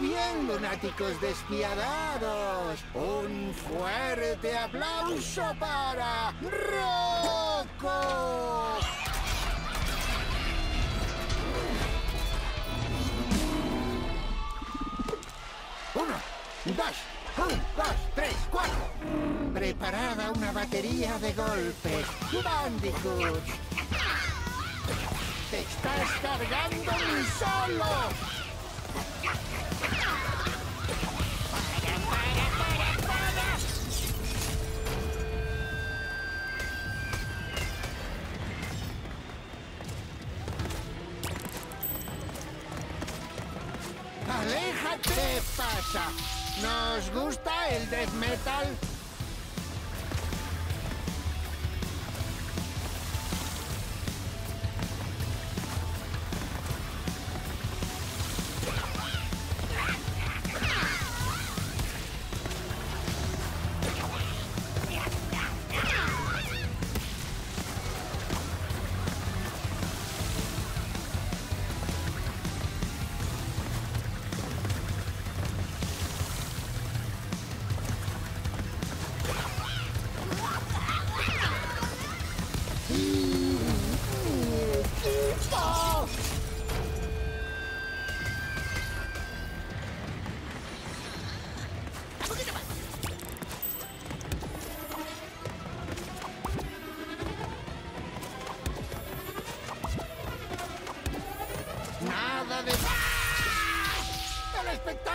bien, lunáticos despiadados. Un fuerte aplauso para Rocco. Uno, dos, un, dos, tres, cuatro. Preparada una batería de golpes. Bandicoot. ¡Te estás cargando un solo! ¡Aléjate! ¿Qué pasa? ¿Nos gusta el death metal?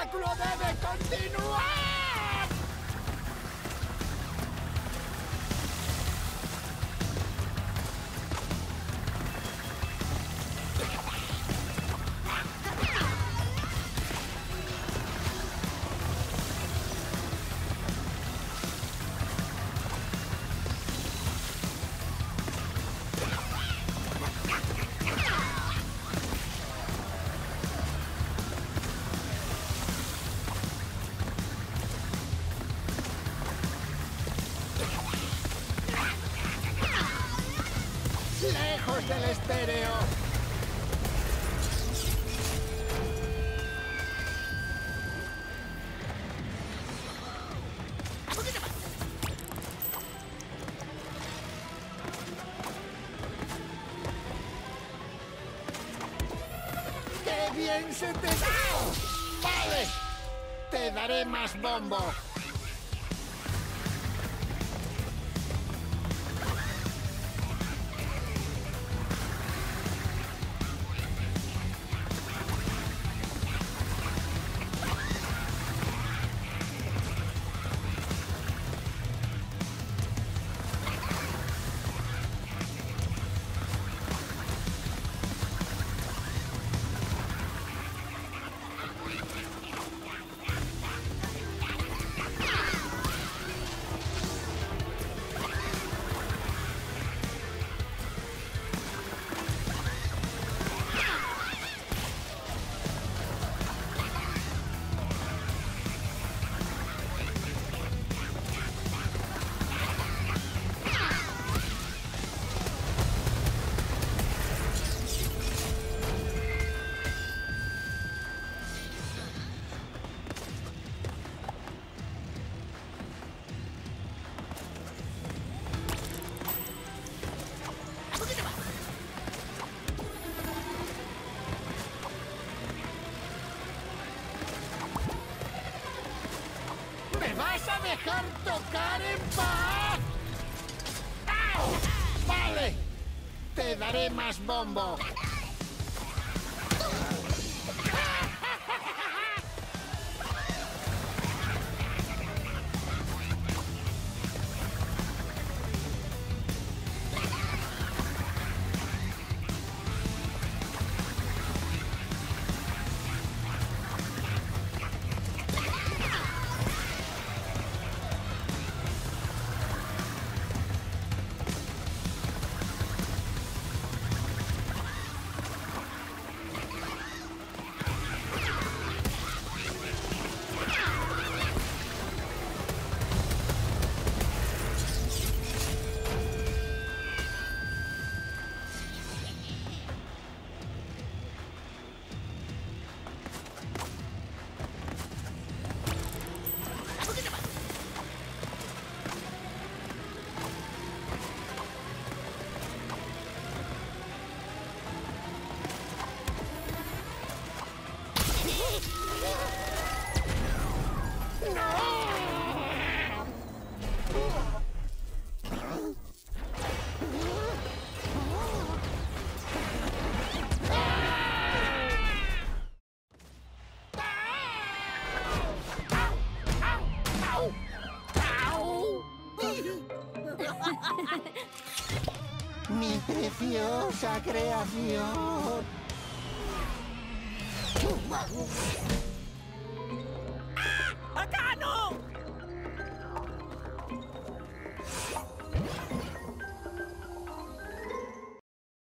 Espectáculo debe continuar! ¡Lejos del estéreo! ¡Qué bien se te! ¡Vale! Te daré más bombo. Dejar tocar en paz? Vale. Te daré más bombo. sacré fion, sacré avion.